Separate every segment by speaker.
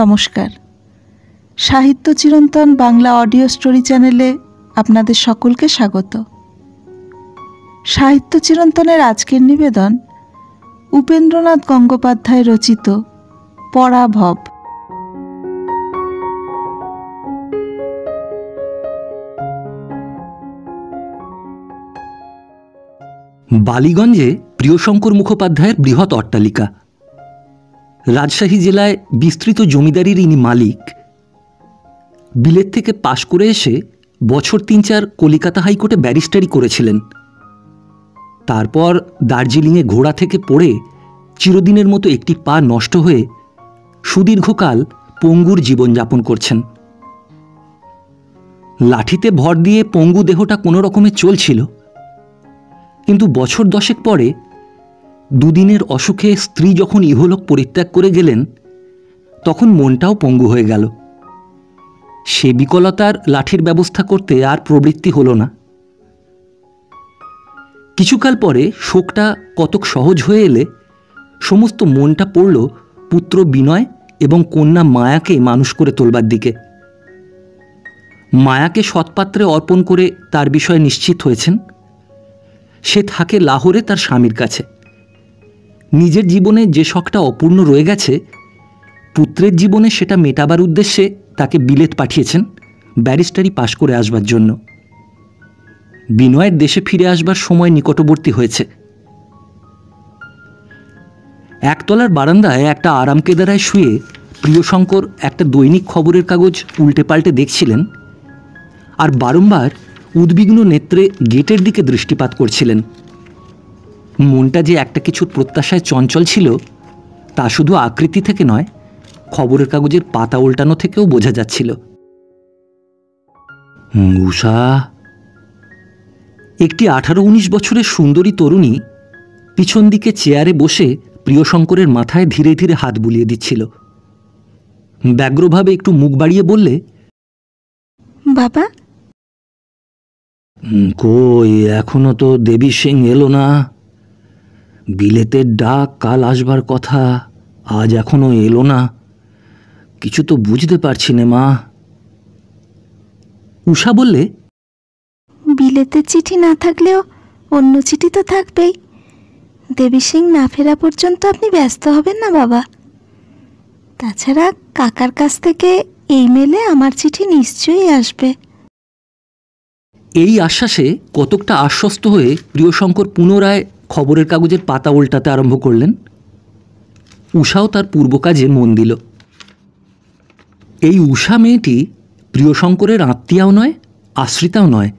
Speaker 1: নমস্কার। সাহিত্য চিরন্তন বাংলা অডিও স্টোরি চ্যানেলে আপনাদের সকলকে স্বাগত। সাহিত্য চিরন্তনের আজকের নিবেদন উপেন্দ্রনাথ গঙ্গোপাধ্যায় রচিত পরাভব
Speaker 2: বালিগঞ্জে প্রিয়শঙ্কর মুখোপাধ্যায়ের বৃহৎ অট্টালিকা। রাজশাহী জেলায় বিস্তৃত জমিদারির ইনি মালিক। বিলেত থেকে পাশ করে এসে বছর তিন চার কলিকাতা হাইকোর্টে ব্যারিস্টারি করেছিলেন। তারপর দার্জিলিংয়ে ঘোড়া থেকে পড়ে চিরদিনের মতো একটি পা নষ্ট হয়ে সুদীর্ঘকাল পঙ্গুর জীবনযাপন করছেন। লাঠিতে ভর দিয়ে পঙ্গু দেহটা কোনো রকমে চলছিল। কিন্তু বছর দশেক পরে দুদিনের অসুখে স্ত্রী যখন ইহলোক পরিত্যাগ করে গেলেন, তখন মনটাও পঙ্গু হয়ে গেল। সে বিকলতার লাঠির ব্যবস্থা করতে আর প্রবৃত্তি হলো না। কিছুকাল পরে শোকটা কতক সহজ হয়ে এলে, সমস্ত মনটা পড়ল পুত্র বিনয় এবং কন্যা মায়াকে মানুষ করে তোলবার দিকে। মায়াকে সৎপাত্রে অর্পণ করে তার বিষয়ে নিশ্চিত হয়েছেন। সে থাকে লাহোরে তার স্বামীর কাছে। নিজের জীবনে যে শখটা অপূর্ণ রয়ে গেছে, পুত্রের জীবনে সেটা মেটাবার উদ্দেশ্যে তাকে বিলেত পাঠিয়েছেন ব্যারিস্টারি পাশ করে আসবার জন্য। বিনয়ের দেশে ফিরে আসবার সময় নিকটবর্তী হয়েছে। একতলার বারান্দায় একটা আরাম কেদারায় শুয়ে প্রিয়শঙ্কর একটা দৈনিক খবরের কাগজ উল্টে পাল্টে দেখছিলেন আর বারংবার উদ্বিগ্ন নেত্রে গেটের দিকে দৃষ্টিপাত করছিলেন। মনটা যে একটা কিছুর প্রত্যাশায় চঞ্চল ছিল তা শুধু আকৃতি থেকে নয় খবরের কাগজের পাতা উল্টানো থেকেও বোঝা যাচ্ছিল। উষা একটি আঠারো উনিশ বছরের সুন্দরী তরুণী পিছন দিকে চেয়ারে বসে প্রিয়শঙ্করের মাথায় ধীরে ধীরে হাত বুলিয়ে দিচ্ছিল। ব্যগ্রভাবে একটু মুখ বাড়িয়ে বললে
Speaker 1: বাবা?
Speaker 2: কই এখনও তো দেবী সিং এলো না? বিলেতের ডাক কাল আসবার কথা আজ এখনও এলো না। কিছু তো বুঝতে পারছি না মা। উষা বললে
Speaker 1: বিলেতের চিঠি না থাকলেও অন্য চিঠি তো থাকবেই। দেবী সিং না ফেরা পর্যন্ত আপনি ব্যস্ত হবেন না বাবা। তাছাড়া কাকার কাছ থেকে এই মেলে আমার চিঠি নিশ্চয়ই আসবে।
Speaker 2: এই আশ্বাসে কতকটা আশ্বস্ত হয়ে প্রিয়শঙ্কর পুনরায় খবরের কাগজের পাতা উল্টাতে আরম্ভ করলেন। উষাও তার পূর্ব কাজে মন দিল। এই উষা মেয়েটি প্রিয়শঙ্করের আত্মীয়াও নয়, আশ্রিতাও নয়।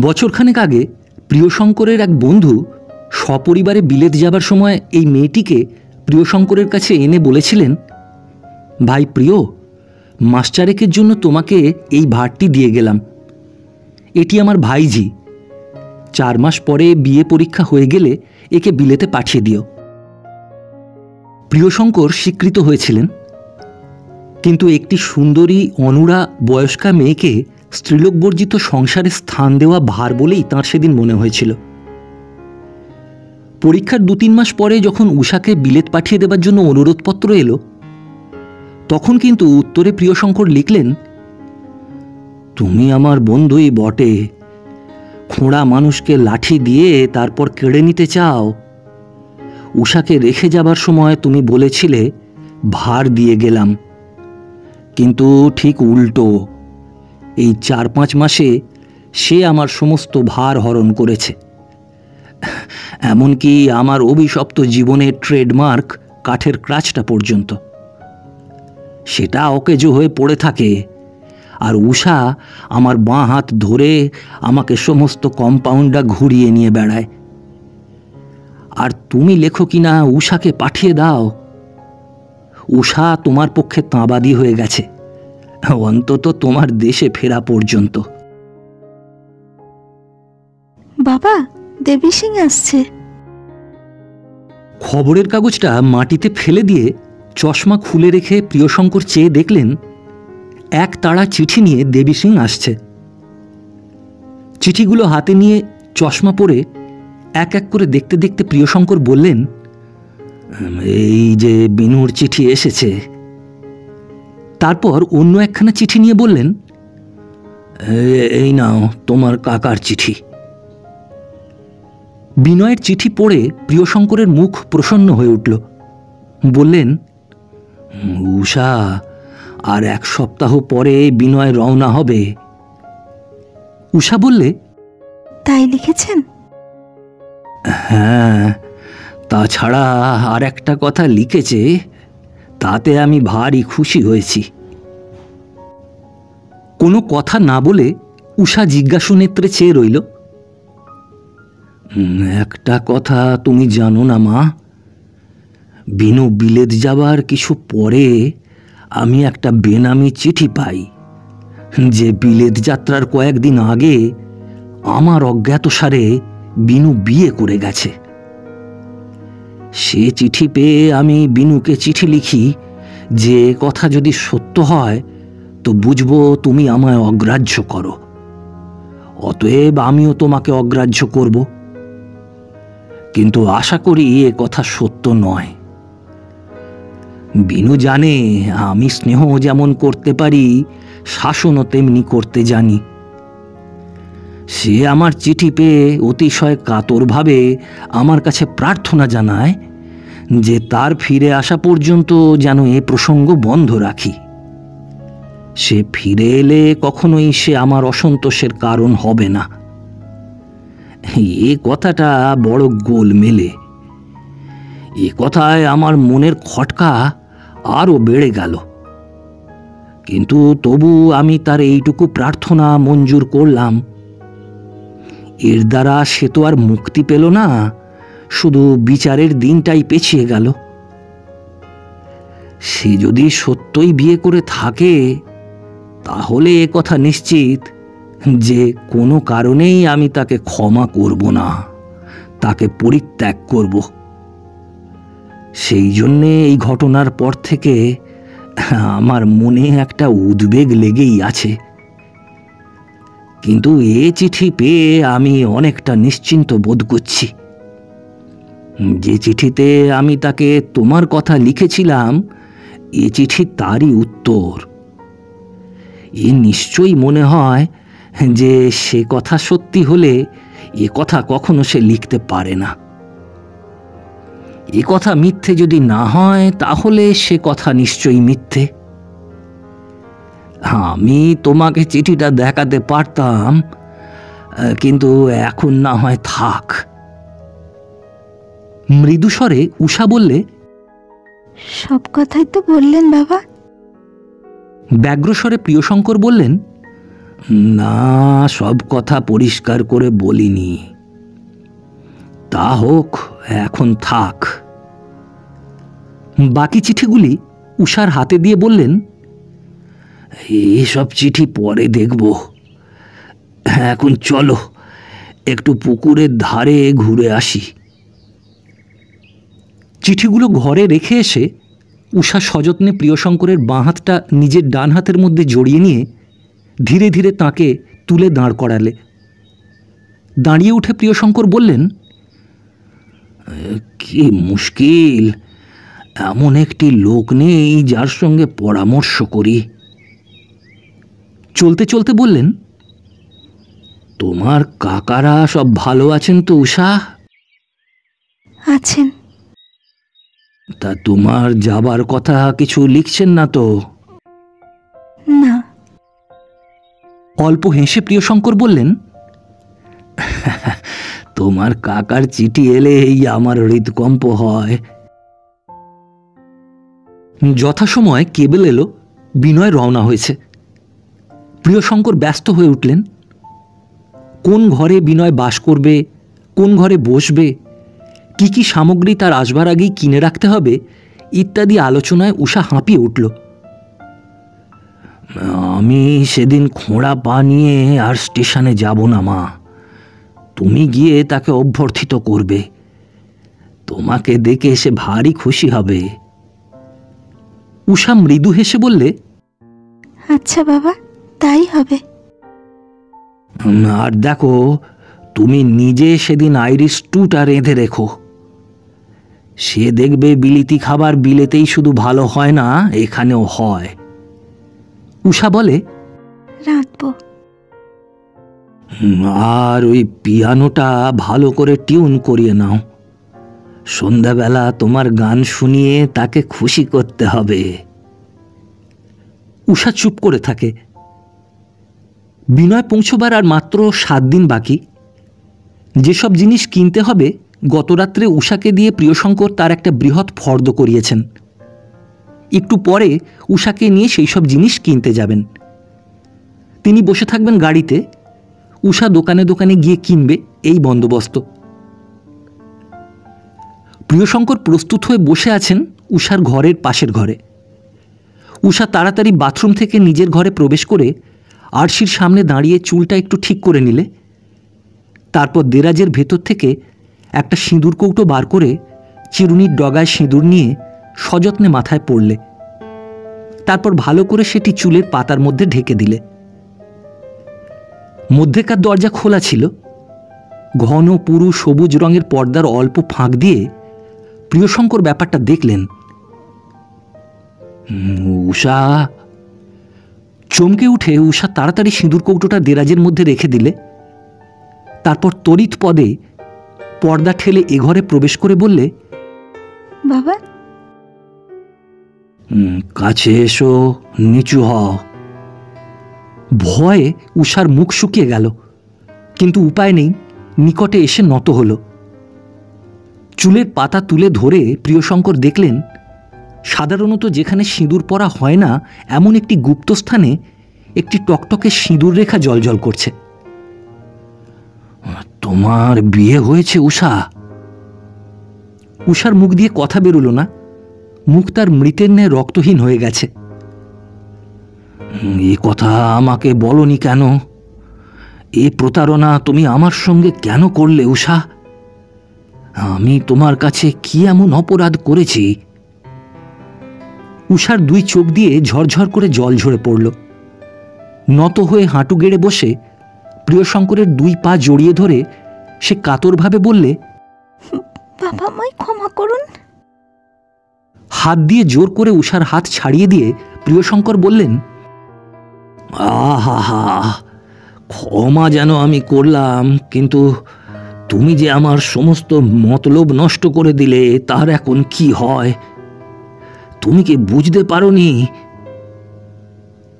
Speaker 2: বছরখানেক আগে প্রিয়শঙ্করের এক বন্ধু সপরিবারে বিলেত যাবার সময় এই মেয়েটিকে প্রিয়শঙ্করের কাছে এনে বলেছিলেন, ভাই প্রিয় মাস্টারেকের জন্য তোমাকে এই ভারটি দিয়ে গেলাম। এটি আমার ভাইজি চার মাস পরে বিয়ে পরীক্ষা হয়ে গেলে একে বিলেতে পাঠিয়ে দিও। প্রিয়শঙ্কর স্বীকৃত হয়েছিলেন। কিন্তু একটি সুন্দরী, অনুরা বয়স্কা মেয়েকে স্ত্রীলোকবর্জিত সংসারে স্থান দেওয়া ভার বলেই তাঁর সেদিন মনে হয়েছিল। পরীক্ষার দু তিন মাস পরে যখন উষাকে বিলেত পাঠিয়ে দেবার জন্য অনুরোধপত্র এলো, তখন কিন্তু উত্তরে প্রিয়শঙ্কর লিখলেন, তুমি আমার বন্ধুই বটে খোঁড়া মানুষকে লাঠি দিয়ে তারপর কেড়ে নিতে চাও? উষাকে রেখে যাবার সময় তুমি বলেছিলে, ভার দিয়ে গেলাম। কিন্তু ঠিক উল্টো, এই চার পাঁচ মাসে সে আমার সমস্ত ভার হরণ করেছে। এমনকি আমার অভিশপ্ত জীবনের ট্রেডমার্ক কাঠের ক্রাচটা পর্যন্ত। সেটা অকেজো হয়ে পড়ে থাকে। আর উষা আমার বাঁ হাত ধরে আমাকে সমস্ত কম্পাউন্ডটা ঘুরিয়ে নিয়ে বেড়ায়। আর তুমি লেখো কিনা উষাকে পাঠিয়ে দাও। উষা তোমার পক্ষে তাঁবাদি হয়ে গেছে। অন্তত তোমার দেশে ফেরা পর্যন্ত।
Speaker 1: বাবা দেবী সিং আসছে।
Speaker 2: খবরের কাগজটা মাটিতে ফেলে দিয়ে চশমা খুলে রেখে প্রিয়শঙ্কর চেয়ে দেখলেন এক তাড়া চিঠি নিয়ে দেবী সিং আসছে। চিঠিগুলো হাতে নিয়ে চশমা পরে এক এক করে দেখতে দেখতে প্রিয়শঙ্কর বললেন, এই যে বিনুর চিঠি এসেছে। তারপর অন্য একখানা চিঠি নিয়ে বললেন এই নাও তোমার কাকার চিঠি। বিনয়ের চিঠি পড়ে প্রিয়শঙ্করের মুখ প্রসন্ন হয়ে উঠল। বললেন, উষা আর এক সপ্তাহ পরে বিনয় রওনা হবে। উষা বললে
Speaker 1: তাই লিখেছেন?
Speaker 2: হ্যাঁ তাছাড়া আর একটা কথা লিখেছে তাতে আমি ভারী খুশি হয়েছি। কোনো কথা না বলে উষা জিজ্ঞাসু নেত্রে চেয়ে রইল একটা কথা তুমি জানো না মা বিনু বিলেত যাবার কিছু পরে আমি একটা বেনামি চিঠি পাই যে বিলেত যাত্রার কয়েকদিন আগে আমার অজ্ঞাতসারে বিনু বিয়ে করে গেছে। সে চিঠি পেয়ে আমি বিনুকে চিঠি লিখি যে কথা যদি সত্য হয় তো বুঝব তুমি আমায় অগ্রাহ্য করো। অতএব আমিও তোমাকে অগ্রাহ্য করব। কিন্তু আশা করি এ কথা সত্য নয়। বিনু জানে, আমি স্নেহ যেমন করতে পারি, শাসনও তেমনি করতে জানি। সে আমার চিঠি পেয়ে অতিশয় কাতরভাবে আমার কাছে প্রার্থনা জানায় যে তার ফিরে আসা পর্যন্ত যেন এ প্রসঙ্গ বন্ধ রাখি। সে ফিরে এলে কখনোই সে আমার অসন্তোষের কারণ হবে না। এ কথাটা বড় গোল মেলে এ কথায় আমার মনের খটকা আরও বেড়ে গেল। কিন্তু তবু আমি তার এইটুকু প্রার্থনা মঞ্জুর করলাম। এর দ্বারা সে তো আর মুক্তি পেল না, শুধু বিচারের দিনটাই পেছিয়ে গেল। সে যদি সত্যই বিয়ে করে থাকে, তাহলে এ কথা নিশ্চিত যে কোনো কারণেই আমি তাকে ক্ষমা করব না, তাকে পরিত্যাগ করব। সেই জন্যে এই ঘটনার পর থেকে আমার মনে একটা উদ্বেগ লেগেই আছে। কিন্তু এ চিঠি পেয়ে আমি অনেকটা নিশ্চিন্ত বোধ করছি। যে চিঠিতে আমি তাকে তোমার কথা লিখেছিলাম, এ চিঠি তারই উত্তর। এ নিশ্চয়ই মনে হয় যে সে কথা সত্যি হলে এ কথা কখনো সে লিখতে পারে না। এ কথা মিথ্যে যদি না হয় তাহলে সে কথা নিশ্চয়ই মিথ্যে। আমি তোমাকে চিঠিটা দেখাতে পারতাম কিন্তু এখন না হয় থাক। মৃদুস্বরে উষা বললে
Speaker 1: সব কথাই তো বললেন বাবা।
Speaker 2: ব্যগ্রস্বরে প্রিয়শঙ্কর বললেন না সব কথা পরিষ্কার করে বলিনি। তা হোক, এখন থাক। বাকি চিঠিগুলি উষার হাতে দিয়ে বললেন, এসব চিঠি পরে দেখব। এখন চলো, একটু পুকুরের ধারে ঘুরে আসি। চিঠিগুলো ঘরে রেখে এসে উষা সযত্নে প্রিয়শঙ্করের বাঁ হাতটা নিজের ডান হাতের মধ্যে জড়িয়ে নিয়ে ধীরে ধীরে তাকে তুলে দাঁড় করালে। দাঁড়িয়ে উঠে প্রিয়শঙ্কর বললেন কি মুশকিল। এমন একটি লোক নেই যার সঙ্গে পরামর্শ করি। চলতে চলতে বললেন তোমার কাকারা সব ভালো আছেন তো উষা
Speaker 1: আছেন।
Speaker 2: তা তোমার যাবার কথা কিছু লিখছেন না তো?
Speaker 1: না।
Speaker 2: অল্প হেসে প্রিয়শঙ্কর বললেন তোমার কাকার চিঠি এলে এই আমার হৃদকম্প হয়। যথাসময় কেবল এলো, বিনয় রওনা হয়েছে। প্রিয়শঙ্কর ব্যস্ত হয়ে উঠলেন। কোন ঘরে বিনয় বাস করবে, কোন ঘরে বসবে, কি কি সামগ্রী তার আসবার আগেই কিনে রাখতে হবে, ইত্যাদি আলোচনায় উষা হাঁপিয়ে উঠল। আমি সেদিন খোঁড়া পা নিয়ে আর স্টেশনে যাব না, মা। তুমি গিয়ে তাকে অভ্যর্থিত করবে। তোমাকে দেখে সে ভারী খুশি হবে। উষা মৃদু হেসে বললে
Speaker 1: আচ্ছা বাবা তাই হবে।
Speaker 2: আর দেখো তুমি নিজে সেদিন আইরিশ টুটা রেঁধে রেখো। সে দেখবে বিলিতি খাবার বিলেতেই শুধু ভালো হয় না এখানেও হয়। উষা বলে আর ওই পিয়ানোটা ভালো করে টিউন করিয়ে নাও। সন্ধ্যাবেলা তোমার গান শুনিয়ে তাকে খুশি করতে হবে। উষা চুপ করে থাকে। বিনয় পৌঁছবার আর মাত্র সাত দিন বাকি। যেসব জিনিস কিনতে হবে গতরাত্রে উষাকে দিয়ে প্রিয়শঙ্কর তার একটা বৃহৎ ফর্দ করিয়েছেন। একটু পরে উষাকে নিয়ে সেই সব জিনিস কিনতে যাবেন। তিনি বসে থাকবেন গাড়িতে। উষা দোকানে দোকানে গিয়ে কিনবে এই বন্দোবস্ত। প্রিয়শঙ্কর প্রস্তুত হয়ে বসে আছেন উষার ঘরের পাশের ঘরে। উষা তাড়াতাড়ি বাথরুম থেকে নিজের ঘরে প্রবেশ করে আরশির সামনে দাঁড়িয়ে চুলটা একটু ঠিক করে নিলে। তারপর দেরাজের ভেতর থেকে একটা সিঁদুর কৌটো বার করে চিরুনির ডগায় সিঁদুর নিয়ে সযত্নে মাথায় পড়লে। তারপর ভালো করে সেটি চুলের পাতার মধ্যে ঢেকে দিলে। মধ্যেকার দরজা খোলা ছিল। ঘন পুরু সবুজ রঙের পর্দার অল্প ফাঁক দিয়ে প্রিয়শঙ্কর ব্যাপারটা দেখলেন। উষা চমকে উঠে উষা তাড়াতাড়ি সিঁদুর কৌটোটা দেরাজের মধ্যে রেখে দিলে। তারপর তড়িৎ পদে পর্দা ঠেলে এ ঘরে প্রবেশ করে বললে
Speaker 1: বাবা?
Speaker 2: "হুম, কাছে এসো নিচু হও। ভয়ে উষার মুখ শুকিয়ে গেল। কিন্তু উপায় নেই, নিকটে এসে নত হল। চুলের পাতা তুলে ধরে প্রিয়শঙ্কর দেখলেন, সাধারণত যেখানে সিঁদুর পরা হয় না, এমন একটি গুপ্তস্থানে একটি টকটকে সিঁদুর রেখা জলজল করছে। তোমার বিয়ে হয়েছে, উষা? উষার মুখ দিয়ে কথা বেরোলো না। মুখ তার মৃতের ন্যায় রক্তহীন হয়ে গেছে। এ কথা আমাকে বলনি কেন? এ প্রতারণা তুমি আমার সঙ্গে কেন করলে উষা? আমি তোমার কাছে কি এমন অপরাধ করেছি? উষার দুই চোখ দিয়ে ঝরঝর করে জল ঝরে পড়ল। নত হয়ে হাঁটু গেড়ে বসে প্রিয়শঙ্করের দুই পা জড়িয়ে ধরে সে কাতরভাবে বললে
Speaker 1: বাবা আমায় ক্ষমা করুন।
Speaker 2: হাত দিয়ে জোর করে উষার হাত ছাড়িয়ে দিয়ে প্রিয়শঙ্কর বললেন আহা ক্ষমা যেন আমি করলাম, কিন্তু তুমি যে আমার সমস্ত মতলব নষ্ট করে দিলে, তার এখন কি হয়? তুমি কি বুঝতে পারোনি?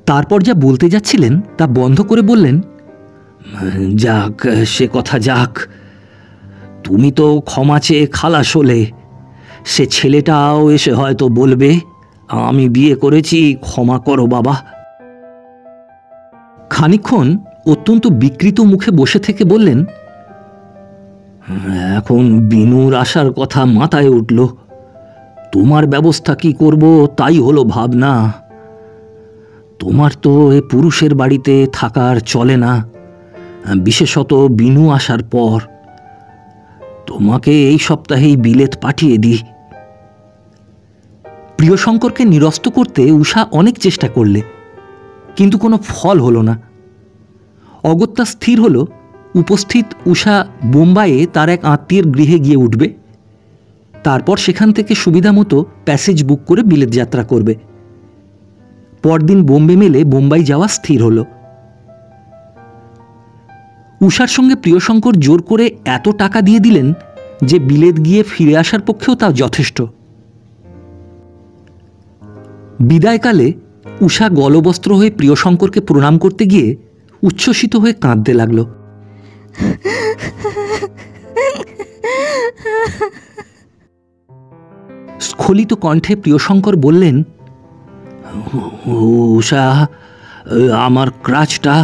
Speaker 2: তারপর যা বলতে যাচ্ছিলেন, তা বন্ধ করে বললেন, যাক, সে কথা যাক। তুমি তো ক্ষমা চেয়ে খালাস হলে। সে ছেলেটাও এসে হয়তো বলবে, আমি বিয়ে করেছি, ক্ষমা করো বাবা। খানিক্ষণ অত্যন্ত বিকৃত মুখে বসে থেকে বললেন, এখন বিনুর আসার কথা মাথায় উঠল। তোমার ব্যবস্থা কি করব তাই হলো ভাবনা। তোমার তো এ পুরুষের বাড়িতে থাকার চলে না, বিশেষত বিনু আসার পর। তোমাকে এই সপ্তাহেই বিলেত পাঠিয়ে দিই। প্রিয়শঙ্করকে নিরস্ত করতে উষা অনেক চেষ্টা করলে, কিন্তু কোনো ফল হলো না। অগত্যা স্থির হলো, উপস্থিত উষা বোম্বাইয়ে তার এক আত্মীয়ের গৃহে গিয়ে উঠবে। তারপর সেখান থেকে সুবিধা মতো প্যাসেজ বুক করে বিলেত যাত্রা করবে। পরদিন বোম্বে মেলে বোম্বাই যাওয়া স্থির হলো। উষার সঙ্গে প্রিয়শঙ্কর জোর করে এত টাকা দিয়ে দিলেন যে বিলেত গিয়ে ফিরে আসার পক্ষেও তা যথেষ্ট। বিদায়কালে উষা গলবস্ত্র হয়ে প্রিয়শঙ্করকে প্রণাম করতে গিয়ে উচ্ছ্বসিত হয়ে কাঁদতে লাগল। স্খলিত কণ্ঠে প্রিয়শঙ্কর বললেন উষা আমার ক্রাচটা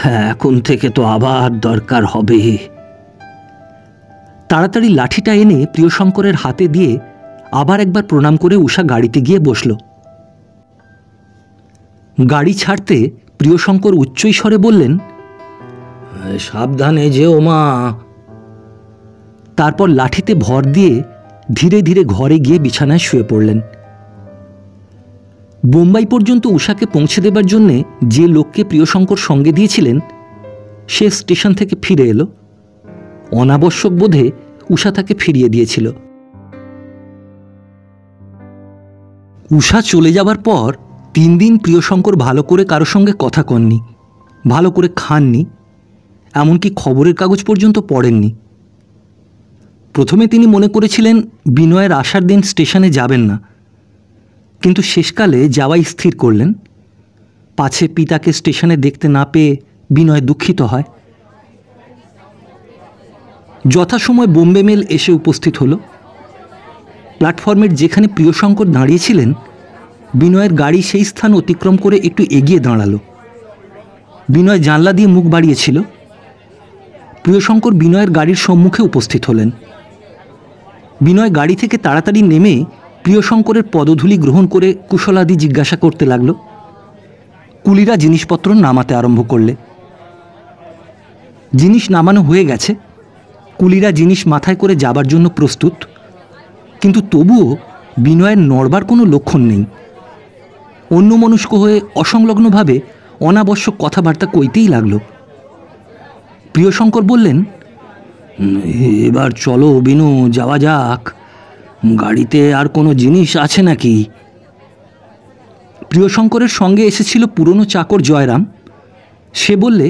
Speaker 2: হ্যাঁ এখন থেকে তো আবার দরকার হবে। তাড়াতাড়ি লাঠিটা এনে প্রিয়শঙ্করের হাতে দিয়ে আবার একবার প্রণাম করে উষা গাড়িতে গিয়ে বসল। গাড়ি ছাড়তে প্রিয়শঙ্কর উচ্চৈস্বরে বললেন, সাবধানে যেও মা। তারপর লাঠিতে ভর দিয়ে ধীরে ধীরে ঘরে গিয়ে বিছানায় শুয়ে পড়লেন। বোম্বাই পর্যন্ত উষাকে পৌঁছে দেবার জন্যে যে লোককে প্রিয়শঙ্কর সঙ্গে দিয়েছিলেন, সে স্টেশন থেকে ফিরে এলো। অনাবশ্যক বোধে উষা তাকে ফিরিয়ে দিয়েছিল। উষা চলে যাবার পর তিন দিন প্রিয়শঙ্কর ভালো করে কারও সঙ্গে কথা কননি, ভালো করে খাননি, এমনকি খবরের কাগজ পর্যন্ত পড়েননি। প্রথমে তিনি মনে করেছিলেন বিনয়ের আসার দিন স্টেশনে যাবেন না, কিন্তু শেষকালে যাওয়াই স্থির করলেন। পাছে পিতাকে স্টেশনে দেখতে না পেয়ে বিনয় দুঃখিত হয়। যথাসময় বোম্বে মেল এসে উপস্থিত হলো। প্ল্যাটফর্মের যেখানে প্রিয়শঙ্কর দাঁড়িয়েছিলেন বিনয়ের গাড়ি সেই স্থান অতিক্রম করে একটু এগিয়ে দাঁড়াল। বিনয় জানলা দিয়ে মুখ বাড়িয়েছিল। প্রিয়শঙ্কর বিনয়ের গাড়ির সম্মুখে উপস্থিত হলেন। বিনয় গাড়ি থেকে তাড়াতাড়ি নেমে প্রিয়শঙ্করের পদধূলি গ্রহণ করে কুশলাদি জিজ্ঞাসা করতে লাগল। কুলিরা জিনিসপত্র নামাতে আরম্ভ করলে। জিনিস নামানো হয়ে গেছে। কুলিরা জিনিস মাথায় করে যাবার জন্য প্রস্তুত। কিন্তু তবুও বিনয়ের নড়বার কোনো লক্ষণ নেই। অন্যমনস্ক হয়ে অসংলগ্নভাবে অনাবশ্যক কথাবার্তা কইতেই লাগল। প্রিয়শঙ্কর বললেন এবার চলো বিনু, যাওয়া যাক। গাড়িতে আর কোনো জিনিস আছে নাকি? প্রিয়শঙ্করের সঙ্গে এসেছিল পুরনো চাকর জয়রাম। সে বললে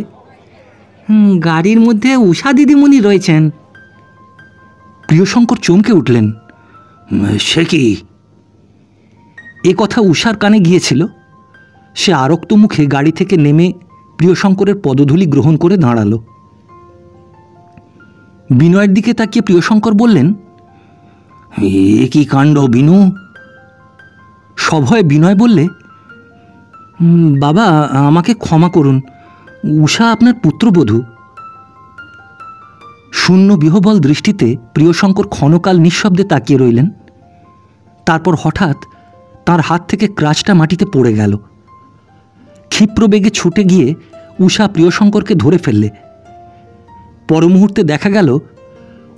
Speaker 2: গাড়ির মধ্যে উষা দিদিমণি রয়েছেন। প্রিয়শঙ্কর চমকে উঠলেন, সে কি? এ কথা উষার কানে গিয়েছিল। সে আরক্ত মুখে গাড়ি থেকে নেমে প্রিয়শঙ্করের পদধূলি গ্রহণ করে দাঁড়াল। বিনয়ের দিকে তাকিয়ে প্রিয়শঙ্কর বললেন, এ কি কাণ্ড বিনু? সভয়ে বিনয় বললে বাবা, আমাকে ক্ষমা করুন। উষা আপনার পুত্রবধূ। শূন্য বিহবল দৃষ্টিতে প্রিয়শঙ্কর ক্ষণকাল নিঃশব্দে তাকিয়ে রইলেন। তারপর হঠাৎ তার হাত থেকে ক্রাচটা মাটিতে পড়ে গেল। ক্ষিপ্র বেগে ছুটে গিয়ে উষা প্রিয়শঙ্করকে ধরে ফেললে। পর মুহূর্তে দেখা গেল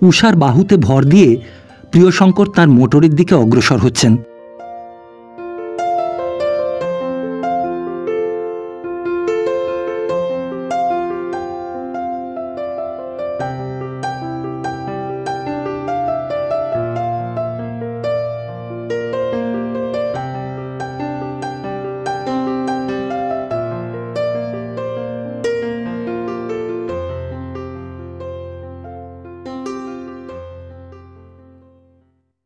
Speaker 2: উষার বাহুতে ভর দিয়ে প্রিয়শঙ্কর তার মোটরের দিকে অগ্রসর হচ্ছেন।